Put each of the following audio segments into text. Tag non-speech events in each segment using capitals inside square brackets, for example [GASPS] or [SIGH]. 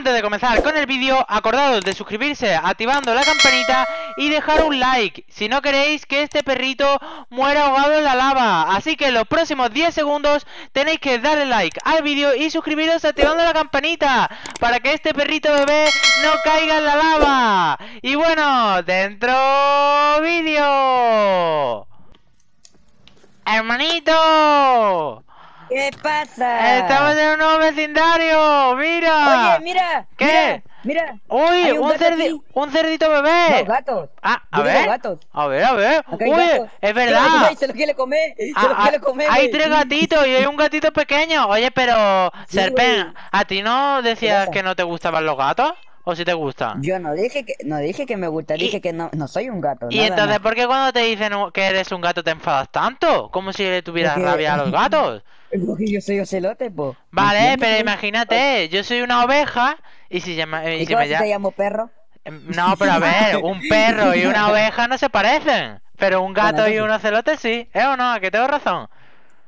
Antes de comenzar con el vídeo, acordados de suscribirse activando la campanita y dejar un like si no queréis que este perrito muera ahogado en la lava. Así que en los próximos 10 segundos tenéis que darle like al vídeo y suscribiros activando la campanita para que este perrito bebé no caiga en la lava. Y bueno, dentro vídeo. Hermanito. ¿Qué pasa? Estamos en un nuevo vecindario. Mira. Oye, mira. ¿Qué? Mira. mira. Uy, un, cerdi- aquí. un cerdito bebé. No, gatos. Ah, a Yo ver. gatos. A ver, a ver. Acá Uy, gatos. es verdad. mira, Se lo quiere comer. Se Ah, lo ah, quiere comer. hay tres gatitos y hay un gatito pequeño. Oye, pero, Sí, Serpen. ¿a ti no decías que no te gustaban los gatos? ¿O si te gustan? Yo no dije que no dije que me gusta, Y- dije que no, no soy un gato. Y nada entonces, más. ¿por qué cuando te dicen que eres un gato te enfadas tanto? Como si le tuvieras Porque- rabia a los gatos. Porque [LAUGHS] yo soy ocelote, po. Vale, ¿Entiendes, pero imagínate, yo soy una oveja y si, llama, y ¿Y si me llama... te llamo perro? No, pero a ver, un [LAUGHS] perro y una oveja no se parecen. Pero un gato Bueno, y sí. un ocelote sí. ¿Eh o no? ¿A que tengo razón?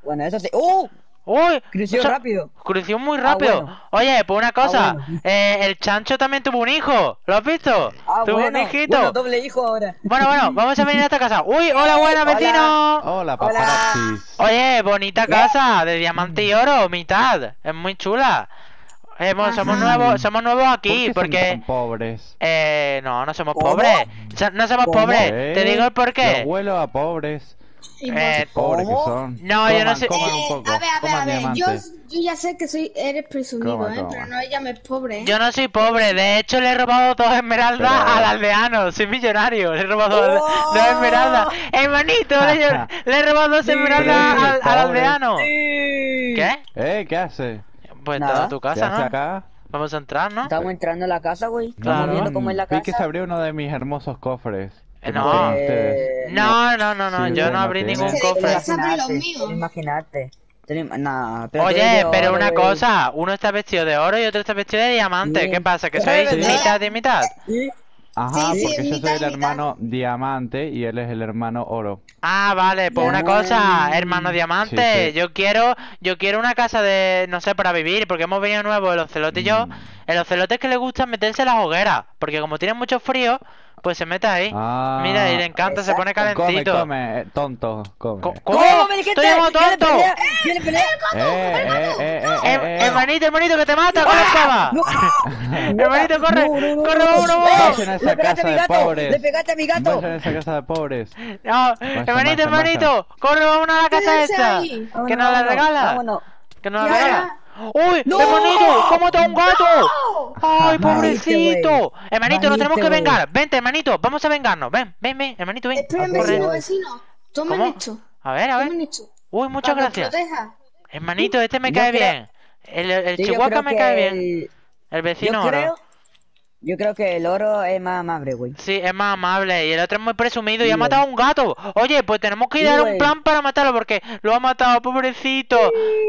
Bueno, eso sí. ¡Uh! Uy, Creció rápido. Creció muy Ah, rápido. bueno. Oye, pues una cosa, bueno. eh, el chancho también tuvo un hijo. ¿Lo has visto? Ah, tuvo bueno. un hijito. Bueno, doble hijo ahora. Bueno, bueno, vamos a venir a esta casa. Uy, hola, buenas, Hola. vecino. Hola, Hola. paparazzis. Oye, bonita casa de diamante y oro, mitad. Es muy chula. Hemos- somos nuevos, somos nuevos ¿Por aquí qué son porque tan pobres? eh, no, no somos ¿Cómo? pobres. No somos ¿Cómo? pobres. ¿Eh? Te digo el por qué. Yo huelo a pobres. Eh, Pobres que son. No, yo no sé- Coman Eh, un poco. a ver, a ver, a ver, yo, yo ya sé que soy, eres presumido, Coma, ¿eh? coma. Pero no llames pobre, ¿eh? Yo no soy pobre, de hecho le he robado dos esmeraldas Pero- al aldeano, soy millonario, le he robado dos, ¡Oh! dos esmeraldas. Hermanito, le, he- [LAUGHS] le he robado dos Sí, esmeraldas al, al aldeano. Sí. ¿Qué? ¿Eh? ¿Qué hace? Pues Nada. tu ¿Qué casa, ¿no? acá? Vamos a entrar, ¿no? Estamos entrando a la casa, güey. Estamos Claro. viendo cómo es la Vi que se casa. abrió uno de mis hermosos cofres. Eh, ¿Qué no. Eh, No, no, no, no, Sí, yo no abrí ningún cofre. Imagínate, nah, pero Oye, pero una cosa, uno está vestido de oro y otro está vestido de diamante. Sí. ¿Qué pasa? ¿Que sois sí. mitad y mitad? Sí. Ajá, Sí, sí, porque yo soy el mitad. hermano diamante y él es el hermano oro. Ah, vale, pues una cosa, hermano diamante, Sí, sí. yo quiero, yo quiero una casa de, no sé, para vivir, porque hemos venido nuevo el ocelote y yo, Mm. el ocelote es que le gusta meterse en las hogueras, porque como tiene mucho frío, pues se mete ahí. Ah, Mira, y le encanta, se pone exacto. Come, calentito. come, eh, tonto, come. Co- ¿Cómo? ¡Estoy ¿Quiere tonto! pelea? ¿Quiere pelea? Eh, eh, eh, Her-. Hermanito, hermanito, que te mata con la. No. [LAUGHS] Hermanito, corre, No, no, no, corre, esa Le pegaste casa a mi de gato. pobres. Le pegaste a mi gato. A esa casa de pobres. No, hermanito, hermanito, corre, vámonos a la casa esta. Que nos la regala. Que nos la regala. ¡Uy! ¡No! ¡Hermanito! ¿Cómo está un gato? ¡Ay, pobrecito! Hermanito, nos tenemos que vengar. Vente, hermanito, vamos a vengarnos. Ven, ven, ven, hermanito, ven. Espérame, Corre. vecino, vecino. Tomen ¿Cómo? esto. A ver, a ver. esto. Uy, muchas Para gracias. Hermanito, este me Yo cae creo- bien. El, el Sí, yo chihuahua me cae bien. el- El Yo vecino creo, oro. Yo creo que el oro es más amable, güey. Sí, es más amable. Y el otro es muy presumido y Sí, ha güey. matado a un gato. Oye, pues tenemos que Sí, idear un plan para matarlo porque lo ha matado, pobrecito.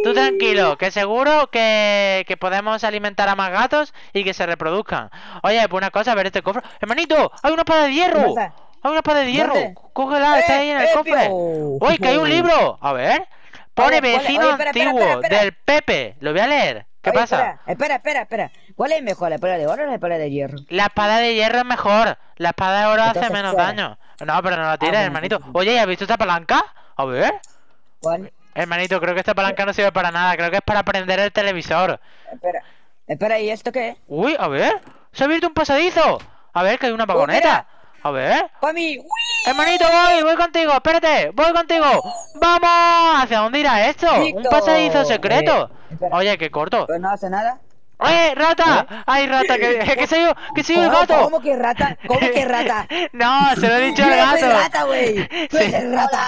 Tú tranquilo, que seguro que, que podemos alimentar a más gatos y que se reproduzcan. Oye, pues una cosa, a ver este cofre. Hermanito, hay una espada de hierro. Hay una espada de hierro. ¿Dónde? Cógela, está ¡Eh, ahí en el eh, cofre. Uy, que hay un libro. A ver. Pone vecino Oye, espera, espera, antiguo espera, espera. del Pepe. Lo voy a leer. ¿Qué Oye, pasa? Espera, espera, espera. ¿Cuál es mejor, la espada de oro o la espada de hierro? La espada de hierro es mejor. La espada de oro hace menos fuera. daño. No, pero no la tires, bueno, hermanito. Oye, ¿has visto esta palanca? A ver. ¿Cuál? Hermanito, creo que esta palanca no sirve para nada. Creo que es para prender el televisor. Espera. Espera, ¿y esto qué? Uy, a ver. Se ha abierto un pasadizo. A ver, que hay una vagoneta. A ver. ¡Para mí! ¡Uy! Hermanito, voy, voy contigo. Espérate, voy contigo. [GASPS] ¡Vamos! ¿Hacia dónde irá esto? Un pasadizo secreto. Espera. Oye, qué corto. Pues no hace nada. ¡Eh, rata! ¡Ay, rata! ¡Que, que soy yo! ¡Que soy yo el ¿Cómo- gato! ¿Cómo que rata? ¿Cómo que rata? [LAUGHS] No, se lo he dicho [LAUGHS] al Yo soy gato. rata, güey. [LAUGHS] Rata.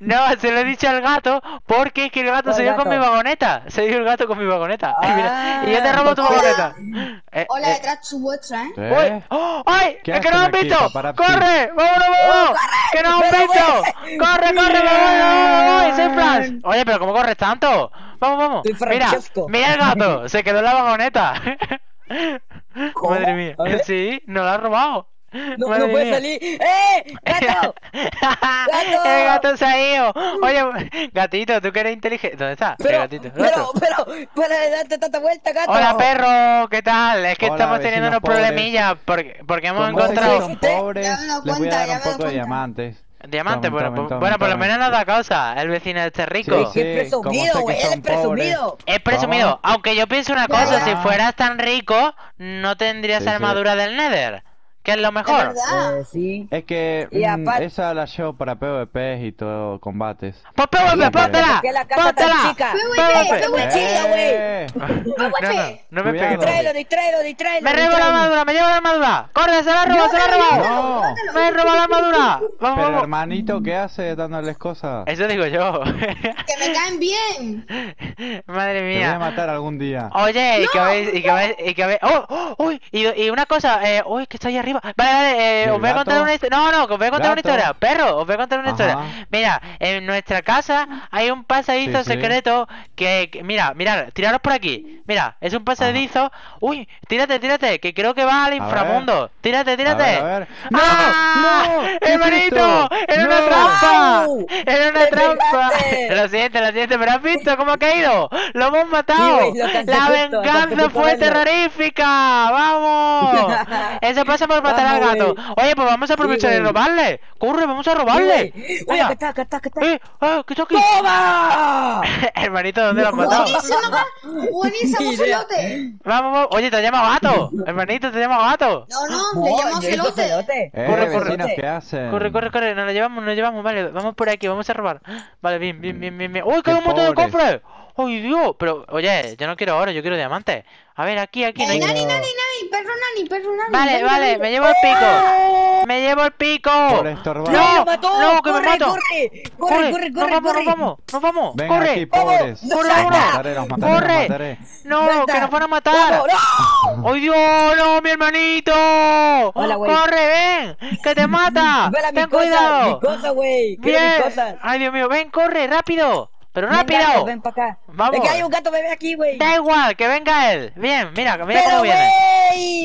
No, se lo he dicho al gato porque es que el gato ¿Cuál se dio con gato? mi vagoneta. Se dio el gato con mi vagoneta. Ay, mira. Y yo te Ah, robo tu hola. vagoneta. Eh, Hola eh, detrás su vuestra, ¿eh? ¿Eh? ¡Uy! ¡Oh! ¡Ay! ¿Qué ¡Es que nos han visto! ¡Corre! ¡Vámonos, vámonos! ¡Que nos han visto! ¡Corre, corre! ¡Me voy, me voy, me voy! ¡Soy Flash! Oye, pero ¿cómo corres tanto? Vamos, vamos. Soy Mira, mira el gato. Se quedó en la vagoneta. [LAUGHS] ¿Cómo? Madre mía. Sí, nos lo ha robado. No, no puede mía. salir. ¡Eh! ¡Gato! [LAUGHS] El gato se ha ido. Oye, gatito, tú que eres inteligente. ¿Dónde está? Pero, el gatito. El pero, pero, para de darte tanta vuelta, gato. Hola perro, ¿qué tal? Es que Hola, estamos teniendo unos pobres. problemillas porque, porque hemos encontrado pobres, Ya me les voy a dar ya un poco de diamantes. Diamantes. Tomen, Bueno, pues- bueno, por lo menos nos da causa el vecino este rico. Sí, Es sí, es presumido, güey, presumido. Es presumido, aunque yo pienso una cosa, si fueras tan rico, no tendrías Sí, sí. armadura del Nether, que es lo Es mejor. verdad. Eh, sí. Es que Y mm, aparte- esa la llevo para PvP y todo combates. Pues PvP, póntela, ¿Por qué la casa tan póntela. PvP. ¡Eh! No, no, no me pegues. Distráelo, distráelo, distráelo. Me robo la armadura, me llevo la armadura. Corre, se la ha robado, se la ha robado. No, Me he robado la armadura. Vamos, pero vamos. hermanito, ¿qué hace dándoles cosas? Eso digo yo. Que me caen bien. [LAUGHS] Madre Te voy a mía. matar algún día. Oye, y que veis, y que veis, y que. ¡Oh! oh, ¡Uy! Y, y una cosa, eh, uy, que está ahí arriba. Vale, vale, eh, ¿El os voy a contar una historia. No, no, que os voy a contar una historia. Perro, os voy a contar una historia. Mira, en nuestra casa hay un pasadizo secreto que, mira, mirad, tiraros por aquí. Mira, es un pasadizo. Uy, tírate, tírate, que creo que va al inframundo. Tírate, tírate. A ver, a ver. ¡No! ¡Ah! ¡No! ¿Qué es ¡Hermanito! ¡Era una trampa! ¡Era una ¡Me trampa! Lo siento, lo siento, pero has visto cómo ha caído. ¡Lo hemos matado! Sí, lo ¡La venganza fue terrorífica! ¡Vamos! [LAUGHS] Eso pasa por matar al gato. Oye, pues vamos a aprovechar Sí, y robarle. ¡Corre, vamos a robarle! Oye, está, acá está. ¡Eh! ¡Ah! ¿Qué está aquí? ¡Toma! [LAUGHS] Hermanito, ¿dónde lo has matado? Buenísimo, [LAUGHS] celote. Vamos, vamos. Oye, te llamo gato. Hermanito, te llamo gato. No, no, No, le llamo celote. celote. Eh, Corre, corre. vecinos, ¿qué hacen? Corre, corre, corre, nos lo llevamos, nos lo llevamos, vale, vamos por aquí, vamos a robar. [GASPS] Vale, bien, bien, bien, bien, bien. ¡Uy, Qué un montón de cofres! ¡Ay, Dios! Pero, oye, yo no quiero oro, yo quiero diamantes. A ver, aquí, aquí, no Eh, hay... nani, nani, nani, perro nani, perro nani. Vale, ven, vale, ven. me llevo el pico. ¡Me llevo el pico! Por estorbar. ¡No! ¡Me! ¡No, que me corre, mato! corre, corre, corre, ¡Nos corre, vamos, corre. nos vamos! ¡Nos vamos! Ven ¡Corre! aquí, pobres. ¡Vamos! ¡Corre, mataré, ¡Corre! mataré. ¡No, que nos van a matar! ¡Vamos, no! ¡Ay, Dios! ¡No, mi hermanito! Hola. ¡Corre, ven! ¡Que te mata! [LAUGHS] ¡Ten cosa, cuidado! mi cosa, güey. Quiero ¡Bien! ¡Ay, Dios mío! ¡Ven, corre! ¡Rápido! ¡Pero Ven, rápido! gato, ven para acá. Vamos. Es que hay un gato bebé aquí, güey. Da igual, que venga él. Bien, mira, mira Pero, cómo viene.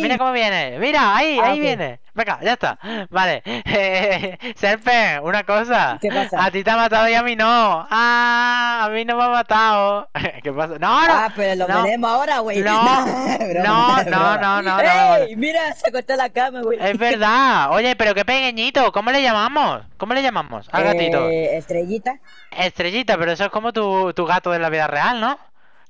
Mira cómo viene. Mira, ahí, Ah, ahí viene. Venga, ya está. Vale. [LAUGHS] Serpen, una cosa. ¿Qué pasa? A ti te ha matado y a mí no. Ah, a mí no me ha matado. [LAUGHS] ¿Qué pasa? No, no. Ah, pero lo no. veremos ahora, güey. No, [LAUGHS] Broma, no, no, no, no, no, ¡Ey! Mira, se acostó en la cama, güey. Es verdad. Oye, pero qué pequeñito. ¿Cómo le llamamos? ¿Cómo le llamamos al gatito? Eh, estrellita. Estrellita, pero eso es como tu, tu gato de la vida real, ¿no?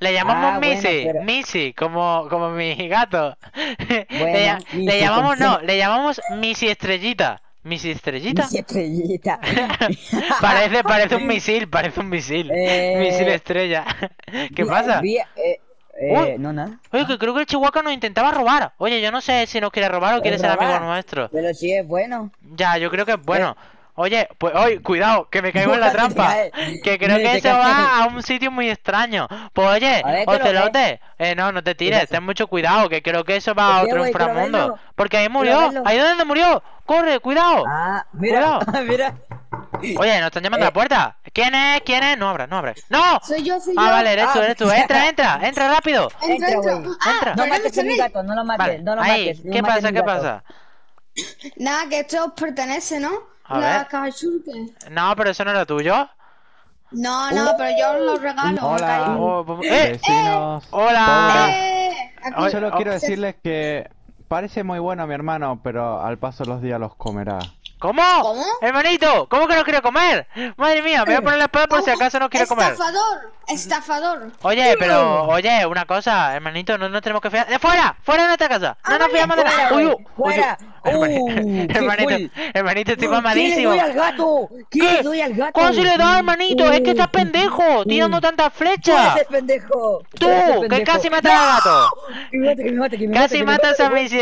Le llamamos Ah, bueno, Missy, pero- Missy, como, como mi gato. [LAUGHS] le, Bueno, lla- Missy, le llamamos, no, le llamamos Missy Estrellita. ¿Missy Estrellita? Missy estrellita. [LAUGHS] parece, parece un misil, parece un misil. Eh, Misil estrella. [LAUGHS] ¿Qué pasa? Eh, eh, no, nada. Oye, que creo que el Chihuahua nos intentaba robar. Oye, yo no sé si nos quiere robar o quiere ser amigo nuestro. Pero sí es bueno. Ya, yo creo que es bueno. Oye, pues hoy, cuidado, que me caigo en la [LAUGHS] trampa. Que creo que eso va a un sitio muy extraño. Pues oye, A ver, ¿qué lo Ocelote, eh, no, no te tires, ten mucho cuidado, que creo que eso va a ¿Por qué, otro inframundo. Porque ahí murió, ahí donde murió. Corre, cuidado. Ah, mira, [LAUGHS] mira. Oye, nos están llamando a Eh. la puerta. ¿Quién es? ¿Quién es? No abra, no abra. ¡No! Soy yo, soy yo. Ah, vale, eres tú, Ah. eres tú. Entra, entra, [LAUGHS] entra rápido. Entra, Entra. Ah, Entra. No mates a mi gato, no lo mates, Vale, no lo ahí, mates. no ¿qué mates a pasa? ¿Qué pasa? Nada, que esto os pertenece, ¿no? A La ver. cachurque. No, pero eso no era tuyo. No, no, pero yo lo regalo. Hola. Oh, ¡Eh! Vecinos. ¡Hola! Eh, aquí. Oye, Solo oh, quiero decirles que parece muy bueno mi hermano, pero al paso de los días los comerá. ¿Cómo? ¿Cómo? Hermanito, ¿cómo que no quiere comer? Madre mía, me voy a poner la espada por si acaso no quiere comer. Estafador, estafador. Oye, pero, oye, una cosa, hermanito, no nos tenemos que fiar. ¡Eh, ¡Fuera! ¡Fuera de nuestra casa! ¡No nos fiamos de nada! ¡Uy, fuera. Uh, [LAUGHS] qué hermanito, hermanito, estoy ¿Qué le mamadísimo. doy al gato? ¿Qué, le doy al gato? ¿Cómo se le da, hermanito? Es que estás Uh, pendejo, tirando uh. tantas Tú flechas. eres pendejo. Tú, que casi matas al gato. Que me mate, que me mate, que me mate, Casi matas a güey. Missy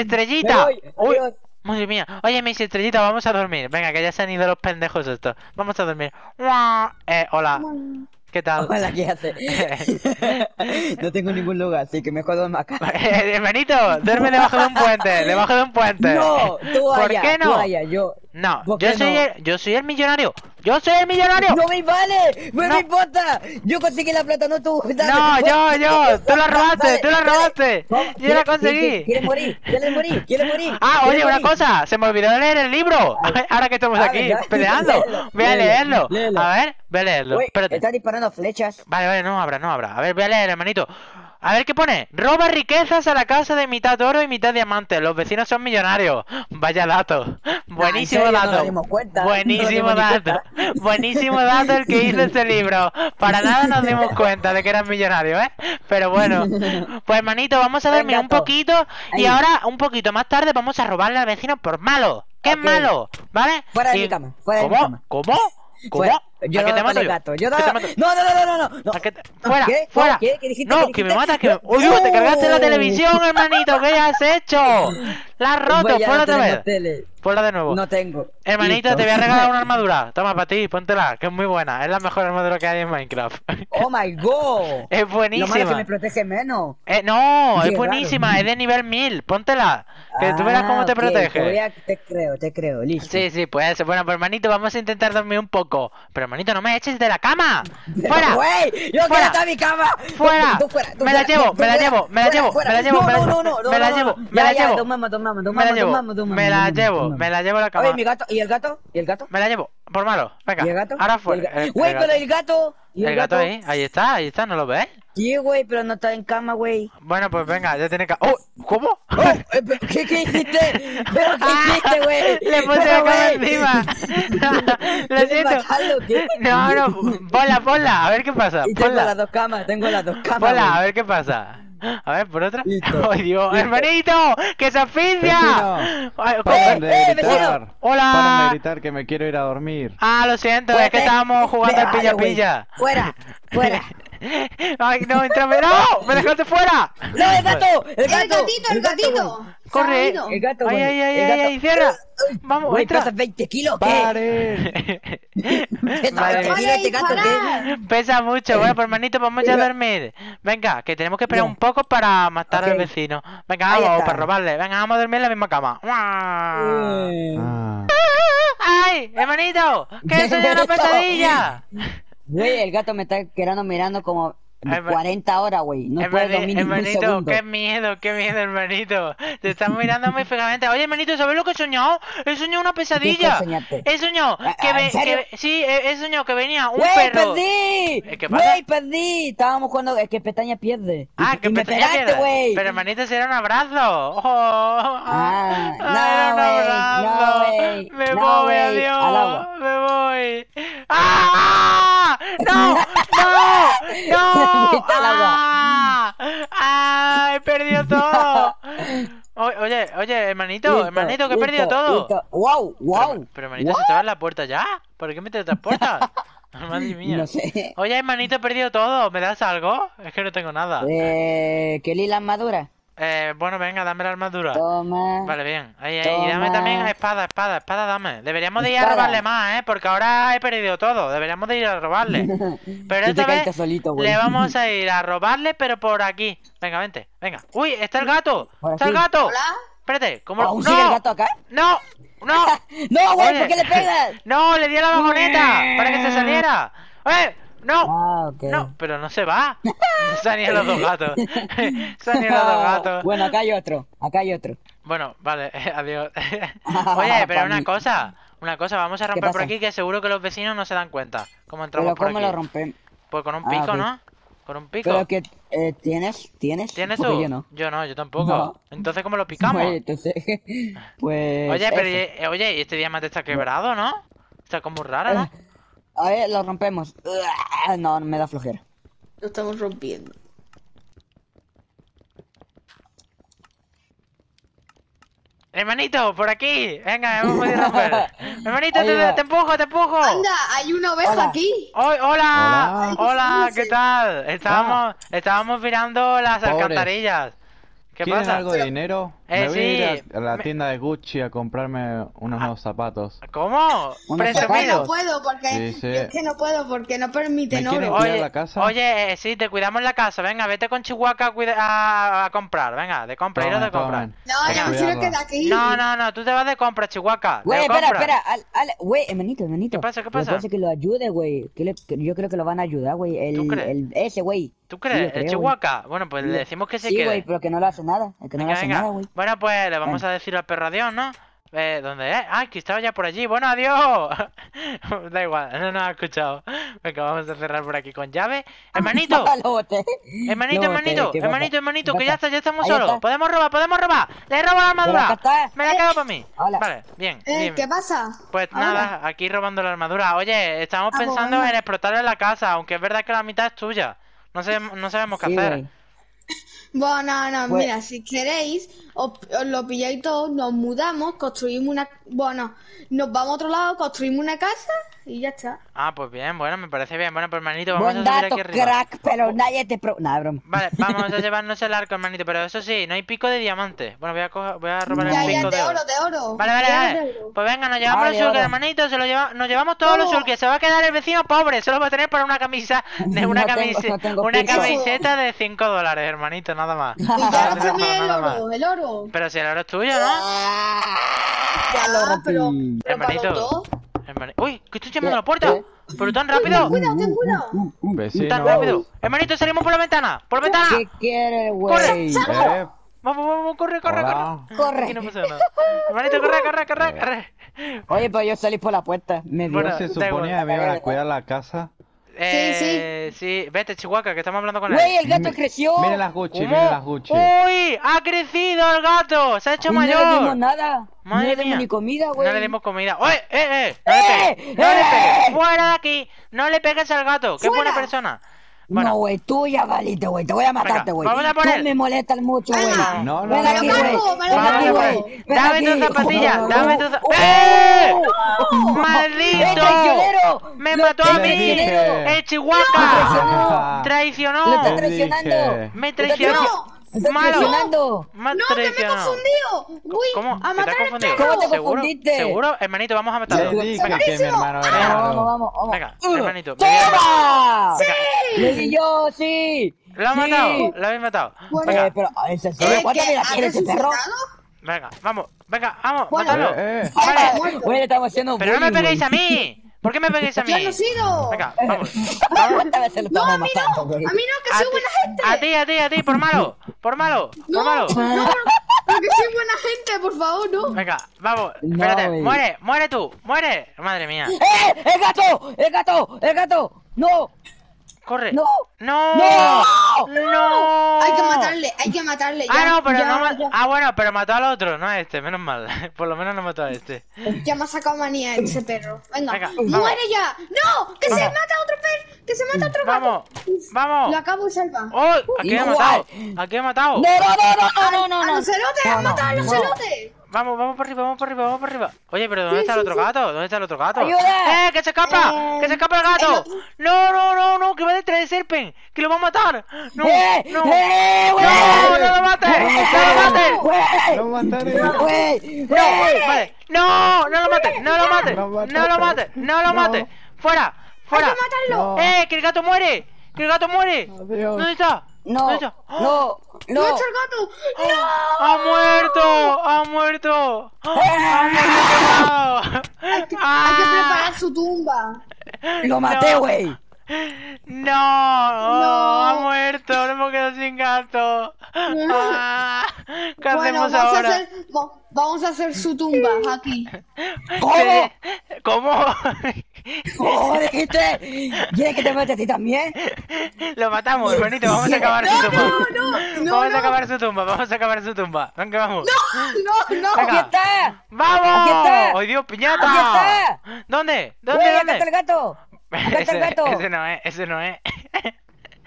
Madre mía. Oye, Missy Estrellita, vamos a dormir. Venga, que ya se han ido los pendejos estos. Vamos a dormir. Eh, hola. ¿Qué tal? Hola, ¿qué hace? [LAUGHS] [LAUGHS] no tengo ningún lugar, así que mejor duermo acá. Hermanito, [LAUGHS] duerme debajo de un puente, debajo de un puente. No, tú ¿Por allá, qué tú no? allá, yo. No, ¿Por yo soy, no? El, yo soy el millonario. ¡Yo soy el millonario! ¡No me vale! ¡No No. me importa! Yo conseguí la plata, no tú. Dale. No, yo, yo, tú la robaste, tú la robaste. Yo ¿quiere- la conseguí. quiere- ¿Quiere morir? ¿Quiere morir? ¿Quiere morir? Ah, ¿Quiere oye, una cosa, se me olvidó leer el libro. [LAUGHS] Ahora que estamos Ah, aquí [LAUGHS] peleando, Léelo, voy a leerlo. léelo. A ver, voy a leerlo. Espérate. está disparando flechas. Vale, vale, no abra, no abra. A ver, voy a leer, hermanito. A ver qué pone. Roba riquezas a la casa de mitad oro y mitad diamante. Los vecinos son millonarios. [LAUGHS] Vaya dato. Buenísimo serio, no dato. cuenta, Buenísimo dato. [LAUGHS] Buenísimo dato el que [LAUGHS] hizo este libro. Para nada nos dimos cuenta de que eras millonario, ¿eh? Pero bueno. Pues hermanito, vamos a dormir un poquito. Y ahora, un poquito más tarde, vamos a robarle al vecino por malo. ¿Qué es malo? ¿Vale? Fuera de Y- mi cama, fuera de mi ¿Cómo? cama. ¿Cómo? ¿Cómo? Fuera. Yo ¿A que no mato gato. Yo ¿Que no, te mato? no, no, no, no, no, no. ¿A que te- No, ¡Fuera! ¡Fuera! ¿Qué? ¿Qué dijiste? No, ¿Qué que me matas, que... ¡Uy, te cargaste la televisión, hermanito! ¿Qué has hecho? [LAUGHS] ¡La has roto! Ya ¡Ponla no otra vez! tele. Ponla de nuevo. No tengo. Hermanito, Listo. te voy a [LAUGHS] regalar una armadura. Toma, para ti, póntela, que es muy buena. Es la mejor armadura que hay en Minecraft. [LAUGHS] Oh my god. es Lo malo es que buenísima. me protege menos. Eh, no, Qué es buenísima, es de nivel 1000. Póntela, que tú verás cómo Ah, te protege. voy a- te creo, te creo, listo. Sí, sí, pues bueno, pues hermanito, vamos a intentar dormir un poco. Pero hermanito, no me eches de la cama. ¡Fuera! ¡Güey! ¡Yo ¡Fuera! quiero mi cama! ¡Fuera! Tú fuera, tú Me la llevo, me la llevo, me la llevo, me la llevo, No, me la no, llevo, no, no, me la llevo, me la llevo. Tomamos, tomamos, Me la llevo, tomamos, tomamos, me la llevo, me la llevo a la cama. Oye, mi gato, ¿y el gato? ¿Y el gato? Me la llevo, por malo. Venga, ¿Y el gato? ahora ¿Y fue. el ga- el- el Güey, gato. pero el gato. ¿Y El gato ahí, ahí está, ahí está, ¿no lo ves? Sí, güey, pero no está en cama, güey. Bueno, pues venga, ya tiene que. ¡Oh! ¿Cómo? Oh, eh, ¿Qué, qué hiciste? ¿Pero qué [LAUGHS] hiciste, güey? Le puse la cama encima. [LAUGHS] Lo ¿Quieres siento. matarlo? No, no, ponla, ponla, a ver qué pasa. Y tengo las Ponla, dos camas, tengo las dos camas. ponla, a ver qué pasa. A ver, por otra. Listo. [LAUGHS] ¡Ay, Dios! Listo. ¡Hermanito! ¡Que se asfixia! Paren eh, de gritar. Hola. Paren de gritar que me quiero ir a dormir. Ah, lo siento, es que estábamos jugando al pilla-pilla. Fuera, fuera. [LAUGHS] Ay, no, entrame. ¡No! ¡Me dejaste fuera! ¡No, el gato! ¡El El gato! gatito, el gatito. Corre. El gato, ¡Ay, ay, ay, el ay, gato. ay! ¡Cierra! Vamos, Güey, entra. pesas 20 kilos, ¿qué? [LAUGHS] Este. Pesa mucho, bueno, pues hermanito, vamos ya a dormir. Venga, que tenemos que esperar un poco para matar al vecino. Venga, Ahí vamos, está. para robarle. Venga, vamos a dormir en la misma cama. Ah. ¡Ay, hermanito! ¡Que soy una pesadilla! Güey, el gato me está quedando mirando como Herma- 40 horas, güey. No dormir hermanito, segundo. qué miedo, qué miedo, hermanito. Te están mirando muy fijamente. Oye, hermanito, ¿sabes lo que he soñado? He soñado una pesadilla. He soñado que, ve- que- sí, he, soñado que venía un ¡Güey, perro. perdí! ¿Eh, qué pasa? ¡Güey, perdí! Estábamos jugando... Es que pestaña pierde. Ah, Y- que y pestaña pegaste, pierde. Pero hermanito, será un abrazo. Oh, Ah, [LAUGHS] no, abrazo. no, güey, Me no, voy, adiós. Me voy. ¡Ah! ¡No! ¡No! ¡No! [LAUGHS] ¡Ah! ¡Ah! ¡He perdido todo! Oye, oye, hermanito, Listo, hermanito, que he listo, perdido todo. listo. ¡Wow! ¡Wow! Pero, pero hermanito, ¿se te va la puerta ya? ¿Por qué me teletransportas? [LAUGHS] Madre mía. No sé. Oye, hermanito, he perdido todo. ¿Me das algo? Es que no tengo nada. Eh, ¿Qué lila armadura? Eh, bueno, venga, dame la armadura. Toma. Vale, bien. Ahí, ahí. Y dame también espada, espada, espada, dame. Deberíamos de ir a robarle más, ¿eh? Porque ahora he perdido todo. Deberíamos de ir a robarle. [LAUGHS] Pero esta vez solito, güey. le vamos a ir a robarle, pero por aquí. Venga, vente. Venga. ¡Uy! ¡Está el gato! Por ¡Está el gato! Hola. Espérate, ¿cómo ¿Aún ¡No! sigue el gato acá? ¡No! ¡No! [LAUGHS] ¡No, güey! ¿Por qué le pegas? [LAUGHS] ¡No! ¡Le di a la vagoneta! ¡Para que se saliera! ¡Eh! ¡No! Ah. No, pero no se va. Se han ido los dos gatos. [LAUGHS] Se han ido los dos gatos. Bueno, acá hay otro. Acá hay otro. Bueno, vale, [LAUGHS] adiós. [LAUGHS] Oye, pero una cosa, una cosa, vamos a romper por aquí que seguro que los vecinos no se dan cuenta. ¿Cómo entramos Pero por ¿cómo aquí? lo rompemos? Pues con un Ah, pico. ¿no? Con un pico. Pero que eh, tienes, tienes. ¿Tienes tú? Yo no. yo tampoco. No. Entonces, ¿cómo lo picamos? Pues, entonces, pues. Oye, pero y- oye, y este diamante está quebrado, ¿no? Está como raro, ¿no? Eh, A ver, lo rompemos. No, me da flojera. Lo estamos rompiendo. Hermanito, por aquí. Venga, [LAUGHS] hemos podido romper. Hermanito, te, empujo, te empujo. Anda, hay una oveja Hola. aquí. ¡Hoy, hola! Hola. ¿qué tal? Estábamos, estábamos mirando las alcantarillas. ¿Qué ¿Quieren pasa? algo de dinero? Eh, Me voy a ir sí. a, a la Me- tienda de Gucci a comprarme unos Ah. nuevos zapatos. ¿Cómo? Que no puedo porque Sí, sí. es que no puedo porque no ¿Me permiten oro. Oye, la casa? oye, eh, sí, te cuidamos la casa. Venga, vete con Chihuahua a, cuida- a, a comprar. Venga, de compra, iros de compra. No, Venga, yo me quiero quedar aquí. No, no, no, tú te vas de compra, Chihuahua. Güey, espera, espera. Al, al- güey, hermanito, hermanito. ¿Qué pasa, qué Lo pasa? que pasa es que lo ayude, güey. Que le- que yo creo que lo van a ayudar, güey. El, ¿Tú crees? el, ese, güey. ¿Tú Sí, crees? ¿El creo, Chihuahua? Bueno, pues le decimos que se Sí, quede. güey, pero que no le hace nada. El que no le hace nada, güey. Bueno, pues le vamos a decir al perro adiós, ¿no? Eh, ¿Dónde es? ¡Ay, que estaba ya por allí! ¡Bueno, adiós! [LAUGHS] da igual, no nos ha escuchado. Venga, vamos a cerrar por aquí con llave. ¡Hermanito! [LAUGHS] Hermanito, hermanito, hermanito, hermanito, ¿Qué que ya está, ya estamos solos. Podemos robar, podemos robar. Le robo la armadura. Me la quedo para mí. Hola. Vale, bien, Eh. ¿Qué pasa? Pues nada, aquí robando la armadura. Oye, estamos Ah, pensando en explotarle la casa, aunque es verdad que la mitad es tuya. No sabemos, no sabemos qué Sí, hacer. Bueno, no, no, Pues- mira, si queréis, os, os lo pilláis todo, nos mudamos, construimos una... Bueno, nos vamos a otro lado, construimos una casa y ya está. Ah, pues bien, bueno, me parece bien. Bueno, pues hermanito, vamos Buen a subir dato, aquí arriba. crack, pero nadie te pro... Nada, broma. Vale, [LAUGHS] vamos a llevarnos el arco, hermanito, pero eso sí, no hay pico de diamante. Bueno, voy a, coger- voy a robar Ya, el ya, pico de de oro, de oro. Vale, vale, de oro, vale. Pues venga, nos llevamos Vale, los oro. hermanito, se lo lleva, nos llevamos todos los ¿Cómo? shulkers. Se va a quedar el vecino pobre, solo va a tener para una camisa, de una, No tengo- camise- no tengo una camiseta de 5 dólares, hermanito, nada más. Y ya el nada más. oro, el oro. Pero si el oro es tuyo, ¿no? Ya lo Ah, pero, Hermanito. Hermani- Uy, que estoy llamando a la puerta. ¿Qué? Pero tan rápido. Cuidado, ten cuidado. Tan rápido. Hermanito, salimos por la ventana. Por la ventana. ¿Qué quieres, Corre, güey? Eh, Vamos, vamos, corre, corre, Hola. corre. Corre. Aquí no pasa nada. Hermanito, corre, corre, corre, corre. Oye, pero yo salí por la puerta. Me. Bueno, ¿No se suponía que me iban a cuidar la casa? Eh, sí. Vete, Chihuahua, que estamos hablando con Güey, él. el gato Mi- creció. Miren las Gucci, ¿Cómo? miren las Gucci. ¡Uy! ¡Ha crecido el gato! ¡Se ha hecho Y no le dimos mayor! nada. no Madre le dimos mía. ni comida, güey. No le dimos comida. ¡Oye! ¡Eh, eh! ¡No le pegues! ¡No le ¡Eh! pegues! ¡Fuera de aquí! ¡No le pegues al gato! ¡Qué buena ¡Fuera! Persona! No, Bueno, güey, tú ya valiste, güey. Te voy a matarte, güey. vamos a por Tú me molestas mucho, güey. No, no, Ven no, Ven aquí, güey. Dame zapatillas, No, dame no. tus za- ¡Oh! ¡Eh! ¡Oh! ¡Maldito! ¡Me ¡Lo mató a mí! ¡El Chihuahua! Ah, Lo ¡Traicionó! está traicionando. ¡Me traicionó! Traicionando. Lo está ¡Malo! traicionando. ¡Me ha No, que me he confundido. Uy, ¿Cómo? a ¿Que te matar has al confundido? perro. ¿Cómo te ¿Seguro? confundiste? ¿Seguro? Hermanito, vamos a matarlo. dije que mi hermano era Vamos, vamos, vamos. Venga, Uh, hermanito, ¡Toma! Venga. Le di yo, sí. ¿Lo has Sí. matado? ¿Lo habéis matado? Bueno, Eh, Venga, pero, ¿en serio? Eh, ¿Cuánta ¿qué? vida ¿Ha tiene ese perro? resucitado? venga, vamos, venga, vamos, Bueno. matadlo. Eh, eh. Vale. estamos haciendo Pero no me peguéis a mí. ¿Por qué me pegáis a mí? Ya no he sido. Venga, vamos. ¿Cuántas veces lo No, a mí no. A mí no, que soy buena gente. a ti, a ti, a ti, por malo, por malo, por No, malo. no, porque soy buena gente, por favor, no. Venga, vamos, espérate, muere, muere tú, muere. Madre mía, ¡Eh! ¡El gato! ¡El gato! ¡El gato! ¡No! Corre. ¡No! No, ¡No! no. Hay que matarle, hay que matarle. Ah, ya, no, pero ya, no ya. Ah, bueno, pero mató al otro, no a este, menos mal. [LAUGHS] Por lo menos no mató a este. Ya me ha sacado manía ese perro. Venga, Venga, vamos. muere ya. ¡No! ¡Que se Vamos. mata otro perro! ¡Que se mata otro Vamos, gato! Uf, vamos. Lo acabo de salvar. ¡Oh! ¿A quién he matado? ¿A quién he matado? ¡No, no, no, no, no, no, ¡A no! los celotes! No, ¡Han no, matado a los no. celotes! Vamos, vamos por arriba, vamos por arriba, vamos por arriba. Oye, pero ¿dónde Sí, está el otro sí. gato? ¿Dónde está el otro gato? ¡Ayuda! ¡Eh, que se escapa! Eh, ¡Que se escapa el gato! otro- ¡No, no, no, no! ¡Que va detrás de Serpen! ¡Que lo va a matar! ¡No! ¡Eh! ¡No! ¡Eh! ¡No! ¡No lo mates! ¡No lo mates! ¡No! ¡Güey! ¡Vale! ¡No! ¡No lo mates! ¡No lo mates! ¡No lo mates! ¡No lo No. mates! ¡Fuera! ¡Fuera! ¡Hay que matarlo! No. ¡Eh! ¡Que el gato muere! ¡Que el gato muere! Adiós. ¿Dónde está? No, ¿Dónde está? no, ¡No no. está el gato! ¡No! ¡Ha muerto! ¡Ha muerto! ¡Ha muerto! [LAUGHS] Hay que, ¡Ah! hay que preparar su tumba. Lo maté, No. güey. ¡No! ¡Ha No. muerto! ¡No hemos quedado sin gato! Ah, ¿Qué Bueno, hacemos vamos a, ahora? hacer, va- vamos a hacer su tumba aquí. [LAUGHS] ¿Cómo? ¿Cómo? ¿Cómo dijiste? ¿Quieres que te mate a ti también? Lo matamos, hermanito. Vamos a acabar su tumba. no, no, vamos no. a acabar su tumba. Vamos a acabar su tumba. Venga, vamos. No, no. Venga. ¡Aquí está! ¡Vamos! Aquí está. ¡Oh, Dios, piñata! Aquí está. ¿Dónde? ¿Dónde? Acá ¿Dónde? está el gato. Acá está el gato. ese no es, ese no es.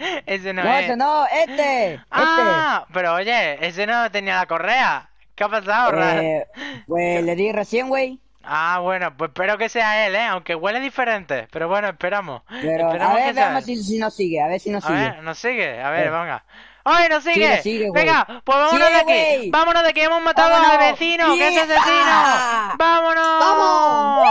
[LAUGHS] ese no, No, es. ese no, este. Ah, pero oye, ese no tenía la correa. ¿Qué ha pasado, Este. Eh, pues le di recién, güey. Ah, bueno, pues espero que sea él, ¿eh? Aunque huele diferente. Pero bueno, esperamos. Pero Esperamos a ver, que veamos si, si nos sigue, a ver si nos A sigue. ver, nos sigue. A ver, Eh. venga. ¡Ay, nos sigue! Venga, pues vámonos de aquí. Vámonos de aquí. Hemos matado al Vámonos. vecino, que es asesino. ¡Vámonos! ¡Vamos!